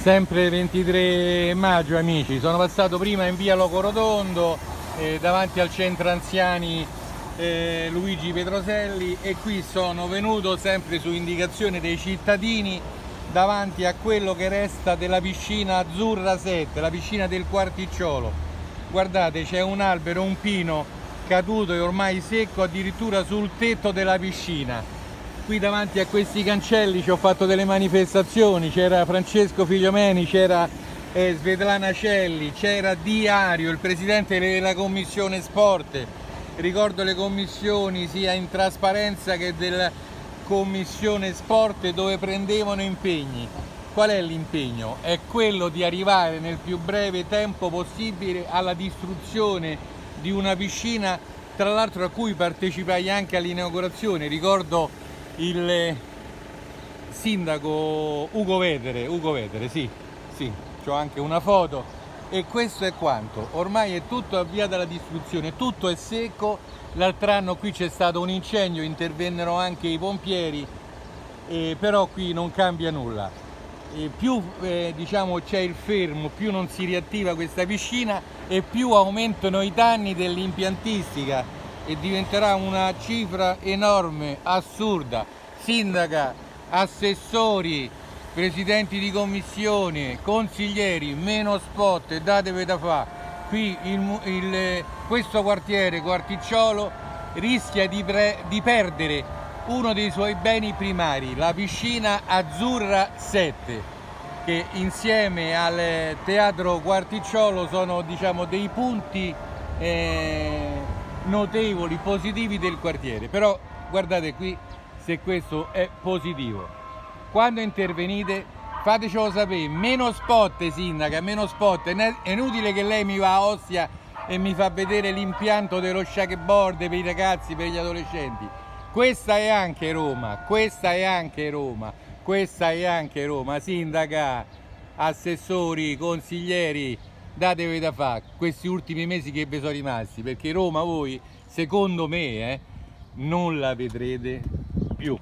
Sempre 23 maggio amici, sono passato prima in via Locorotondo eh, davanti al centro anziani eh, Luigi Petroselli e qui sono venuto sempre su indicazione dei cittadini davanti a quello che resta della piscina Azzurra 7, la piscina del Quarticciolo. Guardate c'è un albero, un pino caduto e ormai secco addirittura sul tetto della piscina. Qui davanti a questi cancelli ci ho fatto delle manifestazioni, c'era Francesco Figliomeni, c'era eh, Svetlana Celli, c'era Diario, il presidente della commissione sport, ricordo le commissioni sia in trasparenza che della commissione sport dove prendevano impegni. Qual è l'impegno? È quello di arrivare nel più breve tempo possibile alla distruzione di una piscina, tra l'altro a cui partecipai anche all'inaugurazione, ricordo il sindaco Ugo Vedere, Ugo Vedere, sì, sì, ho anche una foto. E questo è quanto, ormai è tutto avviato alla distruzione, tutto è secco, l'altro anno qui c'è stato un incendio, intervennero anche i pompieri, eh, però qui non cambia nulla. E più eh, diciamo, c'è il fermo, più non si riattiva questa piscina e più aumentano i danni dell'impiantistica e diventerà una cifra enorme, assurda. Sindaca, assessori, presidenti di commissione, consiglieri, meno spot datevi da fare. Qui il, il, questo quartiere, Quarticciolo, rischia di, pre, di perdere uno dei suoi beni primari, la piscina Azzurra 7 che insieme al teatro Quarticciolo sono diciamo, dei punti eh, notevoli, positivi del quartiere. Però guardate qui se questo è positivo quando intervenite fatecelo sapere, meno spot sindaca, meno spot, è inutile che lei mi va a Ostia e mi fa vedere l'impianto dello shakeboard per i ragazzi, per gli adolescenti. Questa è anche Roma, questa è anche Roma, questa è anche Roma, sindaca, assessori, consiglieri, datevi da fare questi ultimi mesi che vi sono rimasti, perché Roma voi, secondo me, eh, non la vedrete più,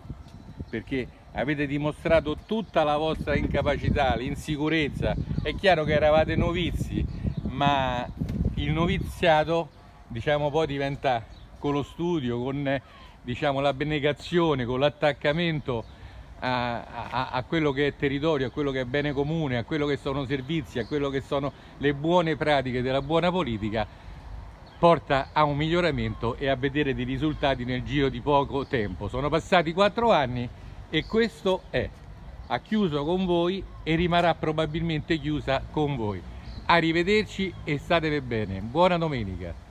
perché avete dimostrato tutta la vostra incapacità, l'insicurezza. È chiaro che eravate novizi, ma il noviziato diciamo, poi diventa con lo studio, con diciamo, l'abnegazione, con l'attaccamento a, a, a, quello che è territorio, a quello che è bene comune, a quello che sono servizi, a quello che sono le buone pratiche della buona politica, porta a un miglioramento e a vedere dei risultati nel giro di poco tempo. Sono passati quattro anni e questo è. Ha chiuso con voi e rimarrà probabilmente chiusa con voi. Arrivederci e statevi bene. Buona domenica